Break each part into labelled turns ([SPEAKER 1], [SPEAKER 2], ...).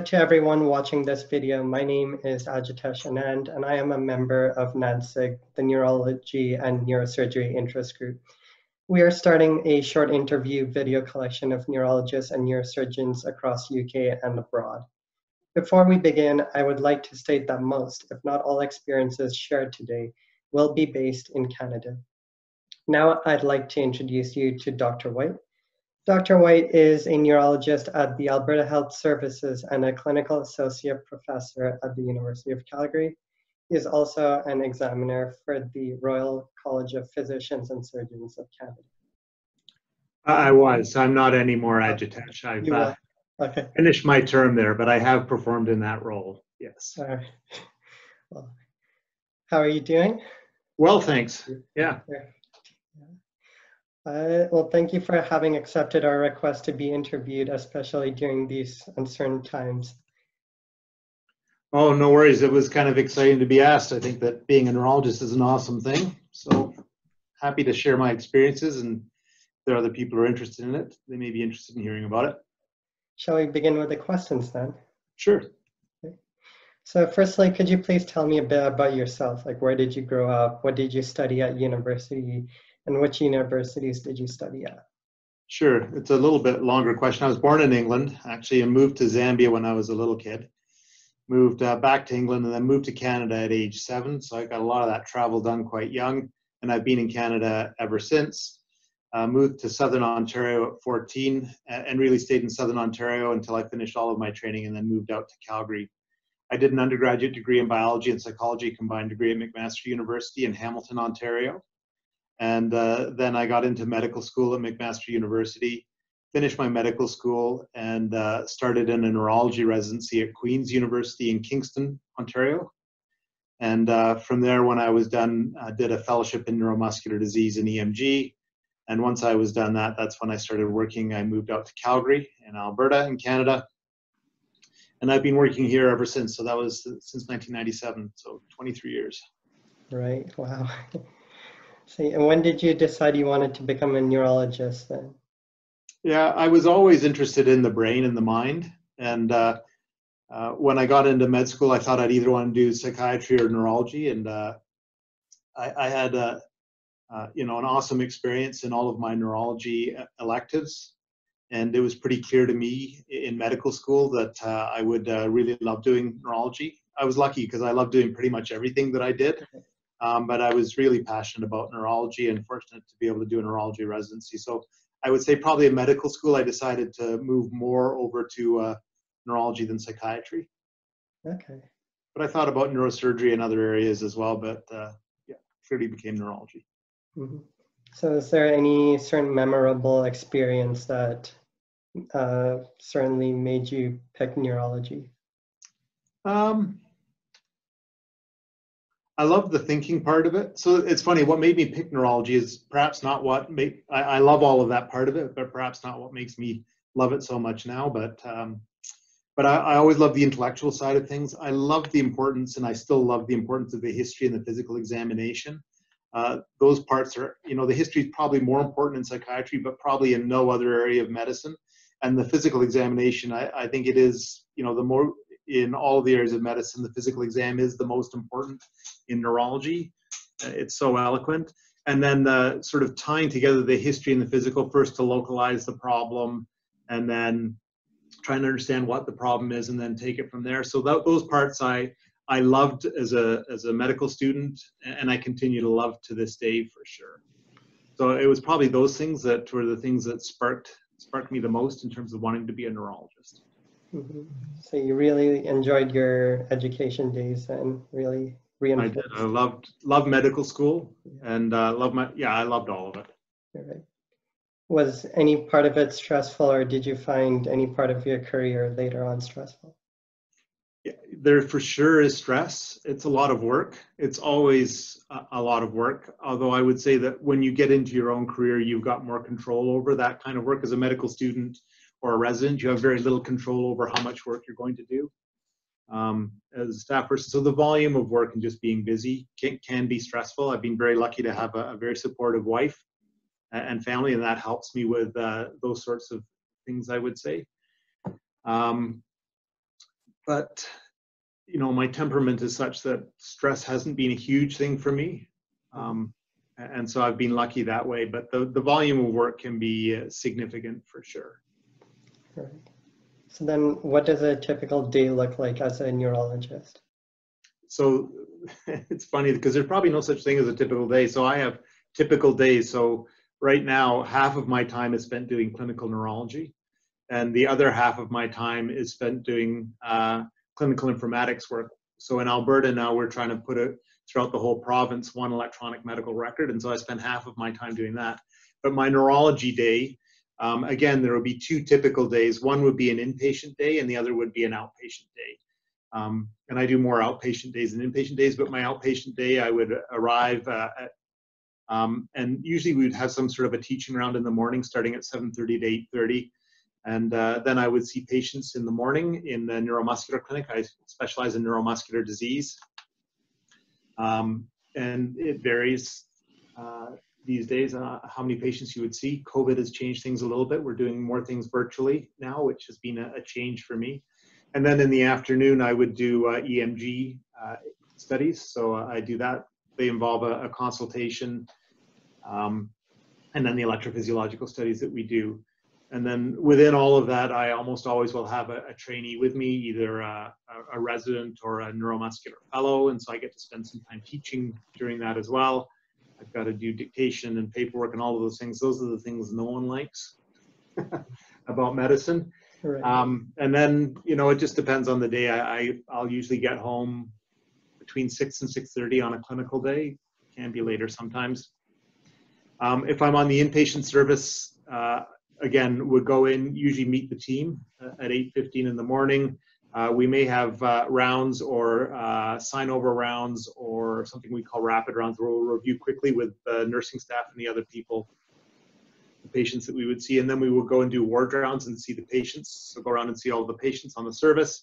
[SPEAKER 1] to everyone watching this video, my name is Ajitesh Anand, and I am a member of NANSIG, the Neurology and Neurosurgery Interest Group. We are starting a short interview video collection of neurologists and neurosurgeons across UK and abroad. Before we begin, I would like to state that most, if not all experiences shared today will be based in Canada. Now I'd like to introduce you to Dr. White. Dr. White is a neurologist at the Alberta Health Services and a clinical associate professor at the University of Calgary. He is also an examiner for the Royal College of Physicians and Surgeons of Canada.
[SPEAKER 2] I was. I'm not anymore Ajitesh. I've uh, okay. finished my term there, but I have performed in that role. Yes.
[SPEAKER 1] All right. Well, how are you doing?
[SPEAKER 2] Well, thanks. Yeah.
[SPEAKER 1] Uh, well, thank you for having accepted our request to be interviewed, especially during these uncertain times.
[SPEAKER 2] Oh, no worries. It was kind of exciting to be asked. I think that being a neurologist is an awesome thing. So happy to share my experiences and if there are other people who are interested in it, they may be interested in hearing about it.
[SPEAKER 1] Shall we begin with the questions then?
[SPEAKER 2] Sure.
[SPEAKER 1] Okay. So firstly, could you please tell me a bit about yourself? Like where did you grow up? What did you study at university? And which universities did you study at?
[SPEAKER 2] Sure. It's a little bit longer question. I was born in England, actually, and moved to Zambia when I was a little kid. Moved uh, back to England and then moved to Canada at age seven. So I got a lot of that travel done quite young. And I've been in Canada ever since. Uh, moved to Southern Ontario at 14 and really stayed in Southern Ontario until I finished all of my training and then moved out to Calgary. I did an undergraduate degree in biology and psychology, combined degree at McMaster University in Hamilton, Ontario. And uh, then I got into medical school at McMaster University, finished my medical school, and uh, started in a neurology residency at Queen's University in Kingston, Ontario. And uh, from there, when I was done, I did a fellowship in neuromuscular disease and EMG. And once I was done that, that's when I started working. I moved out to Calgary in Alberta in Canada. And I've been working here ever since. So that was since 1997, so 23 years.
[SPEAKER 1] Right. Wow. See, and when did you decide you wanted to become a neurologist then?
[SPEAKER 2] Yeah, I was always interested in the brain and the mind. And uh, uh, when I got into med school, I thought I'd either want to do psychiatry or neurology. And uh, I, I, had a, uh, you know, an awesome experience in all of my neurology uh, electives. And it was pretty clear to me in medical school that uh, I would really love doing neurology. I was lucky because I loved doing pretty much everything that I did. Um, but I was really passionate about neurology and fortunate to be able to do a neurology residency. So I would say probably in medical school, I decided to move more over to uh, neurology than psychiatry.
[SPEAKER 1] Okay.
[SPEAKER 2] But I thought about neurosurgery and other areas as well, but uh, yeah, clearly became neurology.
[SPEAKER 1] Mm-hmm. So is there any certain memorable experience that uh, certainly made you pick neurology?
[SPEAKER 2] Um, I love the thinking part of it. So it's funny. What made me pick neurology is perhaps not what make. I, I love all of that part of it, but perhaps not what makes me love it so much now. But um, but I, I always love the intellectual side of things. I love the importance, and I still love the importance of the history and the physical examination. Uh, those parts are, you know, the history is probably more important in psychiatry, but probably in no other area of medicine. And the physical examination, I, I think it is, you know, the more in all the areas of medicine, the physical exam is the most important in neurology. Uh, it's so eloquent. And then the sort of tying together the history and the physical first to localize the problem and then trying to understand what the problem is and then take it from there. So that, those parts I, I loved as a, as a medical student and I continue to love to this day for sure. So it was probably those things that were the things that sparked, sparked me the most in terms of wanting to be a neurologist.
[SPEAKER 1] Mm-hmm. So you really enjoyed your education days and really reinforced.
[SPEAKER 2] I did. I loved loved medical school and uh, loved my yeah. I loved all of it.
[SPEAKER 1] Right. Was any part of it stressful, or did you find any part of your career later on stressful?
[SPEAKER 2] Yeah, there for sure is stress. It's a lot of work. It's always a, a lot of work. Although I would say that when you get into your own career, you've got more control over that kind of work. As a medical student, or a resident, you have very little control over how much work you're going to do um, as a staff person. So the volume of work and just being busy can, can be stressful. I've been very lucky to have a, a very supportive wife and family, and that helps me with uh, those sorts of things, I would say. Um, but you know, my temperament is such that stress hasn't been a huge thing for me. Um, and so I've been lucky that way, but the, the volume of work can be uh, significant for sure.
[SPEAKER 1] Right. So then what does a typical day look like as a neurologist?
[SPEAKER 2] So it's funny because there's probably no such thing as a typical day. So I have typical days. So right now, half of my time is spent doing clinical neurology, and the other half of my time is spent doing uh, clinical informatics work. So in Alberta now, we're trying to put it throughout the whole province one electronic medical record, and so I spend half of my time doing that. But my neurology day, um, again, there will be two typical days. One would be an inpatient day, and the other would be an outpatient day. Um, and I do more outpatient days than inpatient days, but my outpatient day, I would arrive uh, at, um, and usually we would have some sort of a teaching round in the morning starting at 7.30 to 8.30 and uh, then I would see patients in the morning in the neuromuscular clinic. I specialize in neuromuscular disease. Um, and it varies uh, these days uh, how many patients you would see. COVID has changed things a little bit. We're doing more things virtually now, which has been a, a change for me. And then in the afternoon, I would do uh, EMG uh, studies. So uh, I do that. They involve a, a consultation um, and then the electrophysiological studies that we do. And then within all of that, I almost always will have a, a trainee with me, either a, a, resident or a neuromuscular fellow. And so I get to spend some time teaching during that as well. I've got to do dictation and paperwork and all of those things. Those are the things no one likes about medicine. Right. Um, and then, you know, it just depends on the day. I, I, I'll usually get home between 6 and 6.30 on a clinical day. Can be later sometimes. Um, if I'm on the inpatient service, uh, again, would go in, usually meet the team uh, at 8.15 in the morning. Uh, we may have uh, rounds or uh, sign over rounds or something we call rapid rounds where we'll review quickly with the nursing staff and the other people, the patients that we would see. And then we will go and do ward rounds and see the patients. So go around and see all the patients on the service.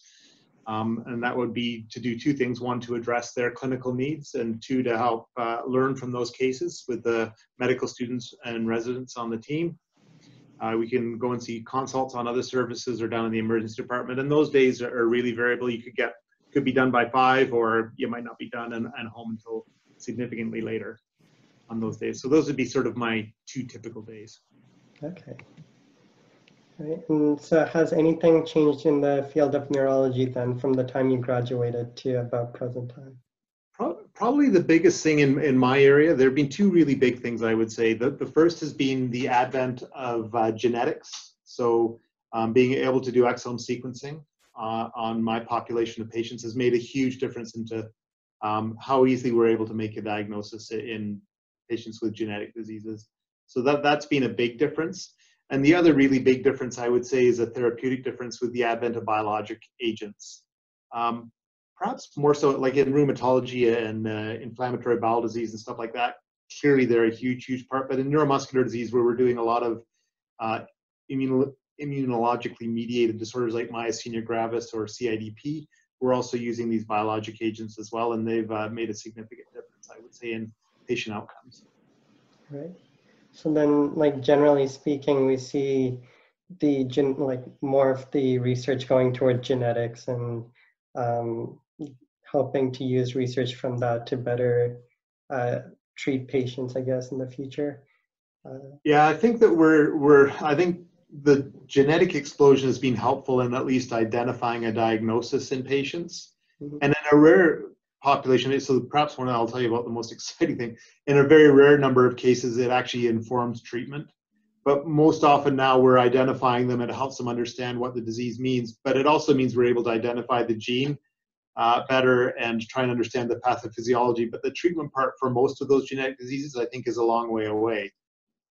[SPEAKER 2] Um, and that would be to do two things. One, to address their clinical needs and two, to help uh, learn from those cases with the medical students and residents on the team. Uh, we can go and see consults on other services or down in the emergency department. And those days are, really variable. You could get, could be done by five or you might not be done and, and home until significantly later on those days. So those would be sort of my two typical days.
[SPEAKER 1] Okay. Right. And so has anything changed in the field of neurology then from the time you graduated to about present time?
[SPEAKER 2] Probably the biggest thing in, in my area, there have been two really big things I would say. The, the first has been the advent of uh, genetics. So um, being able to do exome sequencing uh, on my population of patients has made a huge difference into um, how easily we're able to make a diagnosis in patients with genetic diseases. So that, that's been a big difference. And the other really big difference I would say is a therapeutic difference with the advent of biologic agents. Um, perhaps more so like in rheumatology and uh, inflammatory bowel disease and stuff like that. Clearly, they're a huge, huge part. But in neuromuscular disease, where we're doing a lot of uh, immuno- immunologically mediated disorders like myasthenia gravis or CIDP, we're also using these biologic agents as well, and they've uh, made a significant difference, I would say, in patient outcomes.
[SPEAKER 1] Right. So then, like generally speaking, we see the gen- like more of the research going toward genetics and um, helping to use research from that to better uh, treat patients, I guess, in the future.
[SPEAKER 2] Uh, yeah, I think that we're we're I think the genetic explosion has been helpful in at least identifying a diagnosis in patients. Mm-hmm. And in a rare population, so perhaps one I'll tell you about the most exciting thing. In a very rare number of cases, it actually informs treatment. But most often now we're identifying them and it helps them understand what the disease means. But it also means we're able to identify the gene uh, better and try and understand the pathophysiology. But the treatment part for most of those genetic diseases, I think, is a long way away.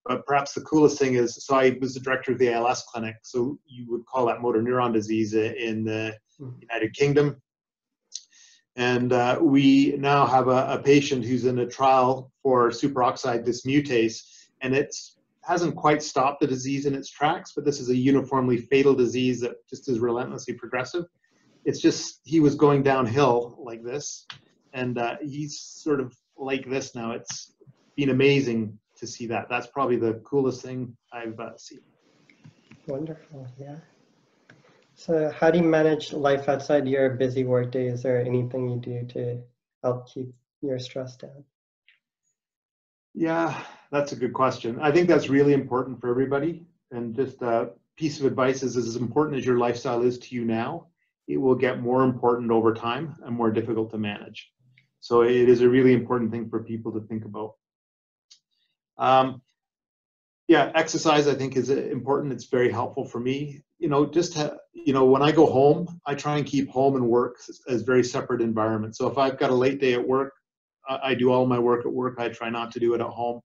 [SPEAKER 2] But perhaps the coolest thing is, so I was the director of the ALS clinic, so you would call that motor neuron disease in the hmm. United Kingdom. And uh, we now have a, a, patient who's in a trial for superoxide dismutase, and it hasn't quite stopped the disease in its tracks, but this is a uniformly fatal disease that just is relentlessly progressive it's just he was going downhill like this, and uh, he's sort of like this now. It's been amazing to see that. That's probably the coolest thing I've uh, seen.
[SPEAKER 1] Wonderful, yeah. So how do you manage life outside your busy work day? Is there anything you do to help keep your stress down?
[SPEAKER 2] Yeah, that's a good question. I think that's really important for everybody. And just a piece of advice is as important as your lifestyle is to you now, it will get more important over time and more difficult to manage. So it is a really important thing for people to think about. Um, yeah, exercise I think is important. It's very helpful for me. You know, just ha- you know, when I go home, I try and keep home and work as very separate environments. So if I've got a late day at work, I, I do all my work at work. I try not to do it at home.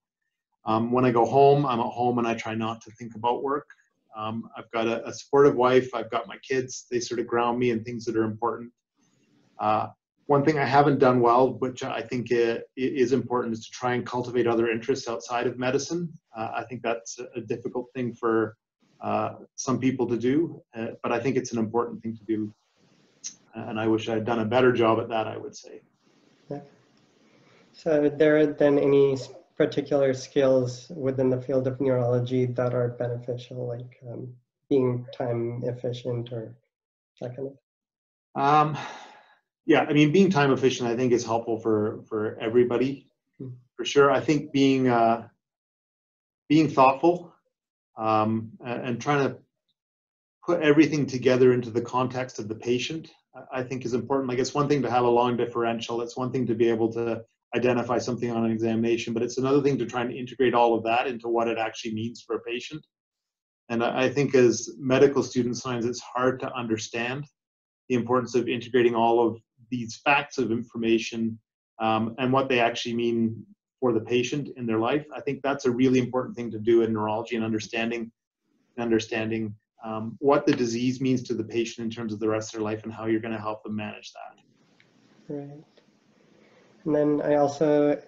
[SPEAKER 2] Um, when I go home, I'm at home and I try not to think about work. Um, I've got a, a, supportive wife. I've got my kids. They sort of ground me in things that are important. Uh, one thing I haven't done well, which I think is important, is to try and cultivate other interests outside of medicine. Uh, I think that's a difficult thing for uh, some people to do, uh, but I think it's an important thing to do. And I wish I'd done a better job at that, I would say.
[SPEAKER 1] Yeah. So, there then any particular skills within the field of neurology that are beneficial, like um, being time efficient or that kind of?
[SPEAKER 2] Um, yeah, I mean, being time efficient, I think is helpful for for everybody, mm-hmm. for sure. I think being uh, being thoughtful um, and trying to put everything together into the context of the patient, I think is important. Like it's one thing to have a long differential. It's one thing to be able to identify something on an examination, but it's another thing to try and integrate all of that into what it actually means for a patient. And I think as medical student science, it's hard to understand the importance of integrating all of these facts of information um, and what they actually mean for the patient in their life. I think that's a really important thing to do in neurology and understanding understanding um, what the disease means to the patient in terms of the rest of their life and how you're going to help them manage that.
[SPEAKER 1] Right. And then I also,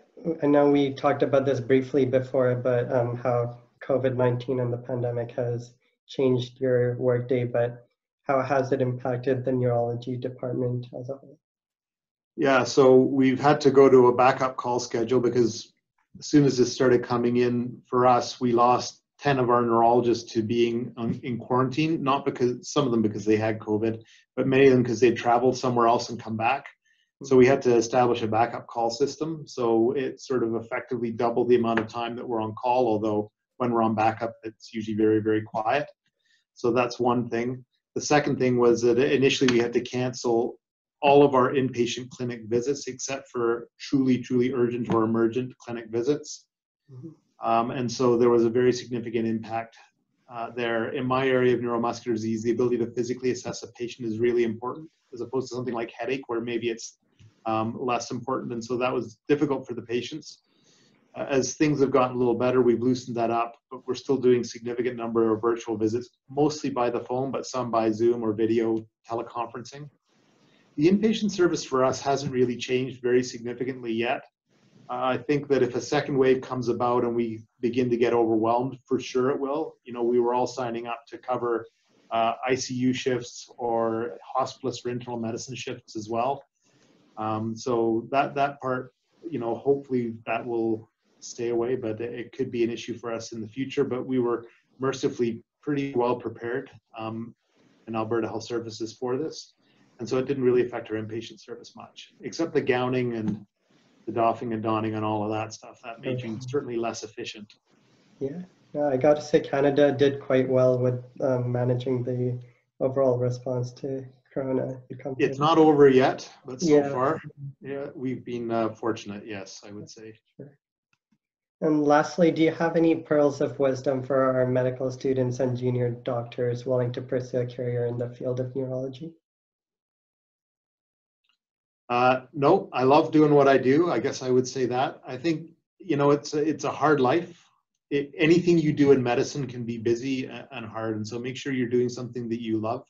[SPEAKER 1] I know we talked about this briefly before, but um, how COVID-19 and the pandemic has changed your workday, but how has it impacted the neurology department as a whole?
[SPEAKER 2] Yeah, so we've had to go to a backup call schedule because as soon as this started coming in for us, we lost 10 of our neurologists to being in quarantine, not because some of them because they had COVID, but many of them because they'd traveled somewhere else and come back. So we had to establish a backup call system. So it sort of effectively doubled the amount of time that we're on call, although when we're on backup, it's usually very, very quiet. So that's one thing. The second thing was that initially we had to cancel all of our inpatient clinic visits except for truly, truly urgent or emergent clinic visits. Mm-hmm. Um, and so there was a very significant impact uh, there. In my area of neuromuscular disease, the ability to physically assess a patient is really important as opposed to something like headache where maybe it's um, less important. And so that was difficult for the patients. Uh, as things have gotten a little better, we've loosened that up, but we're still doing significant number of virtual visits, mostly by the phone, but some by Zoom or video teleconferencing. The inpatient service for us hasn't really changed very significantly yet. Uh, I think that if a second wave comes about and we begin to get overwhelmed, for sure it will. You know, we were all signing up to cover uh, ICU shifts or hospice or internal medicine shifts as well. Um, so that that part, you know, hopefully that will stay away, but it could be an issue for us in the future. But we were mercifully pretty well prepared um, in Alberta Health Services for this, and so it didn't really affect our inpatient service much, except the gowning and the doffing and donning and all of that stuff. That made you certainly less efficient.
[SPEAKER 1] Yeah, yeah, I got to say Canada did quite well with um, managing the overall response to Corona.
[SPEAKER 2] It's not over yet, but so yeah. far, yeah, we've been uh, fortunate. Yes, I would say. Sure.
[SPEAKER 1] And lastly, do you have any pearls of wisdom for our medical students and junior doctors willing to pursue a career in the field of neurology?
[SPEAKER 2] Uh, no, I love doing what I do. I guess I would say that. I think you know it's a, it's a hard life. It, anything you do in medicine can be busy and hard, and so make sure you're doing something that you love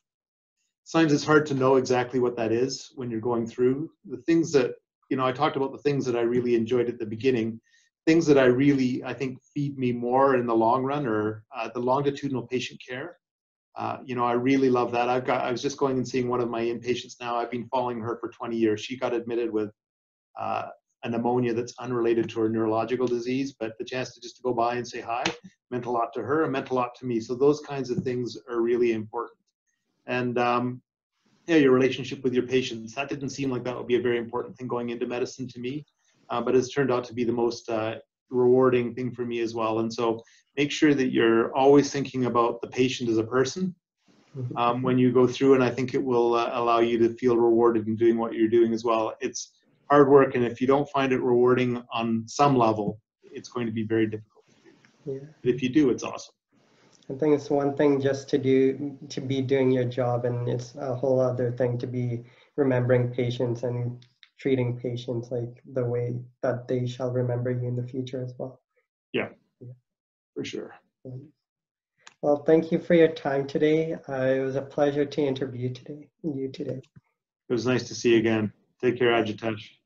[SPEAKER 2] sometimes it's hard to know exactly what that is when you're going through. The things that you know i talked about the things that i really enjoyed at the beginning. Things that i really i think feed me more in the long run are uh, the longitudinal patient care. Uh, you know i really love that. I've got i was just going and seeing one of my inpatients now. I've been following her for 20 years. She got admitted with uh, a pneumonia that's unrelated to her neurological disease but the chance to just to go by and say hi meant a lot to her and meant a lot to me. So those kinds of things are really important and um, yeah, your relationship with your patients. That didn't seem like that would be a very important thing going into medicine to me, uh, but it's turned out to be the most uh, rewarding thing for me as well. And so make sure that you're always thinking about the patient as a person
[SPEAKER 1] Mhm.
[SPEAKER 2] um, when you go through, and I think it will uh, allow you to feel rewarded in doing what you're doing as well. It's hard work, and if you don't find it rewarding on some level, it's going to be very difficult.
[SPEAKER 1] Yeah.
[SPEAKER 2] But if you do, it's awesome.
[SPEAKER 1] I think it's one thing just to do to be doing your job, and it's a whole other thing to be remembering patients and treating patients like the way that they shall remember you in the future as well.
[SPEAKER 2] Yeah, for sure.
[SPEAKER 1] Well, thank you for your time today. Uh, it was a pleasure to interview today you today.
[SPEAKER 2] It was nice to see you again. Take care, Ajitesh.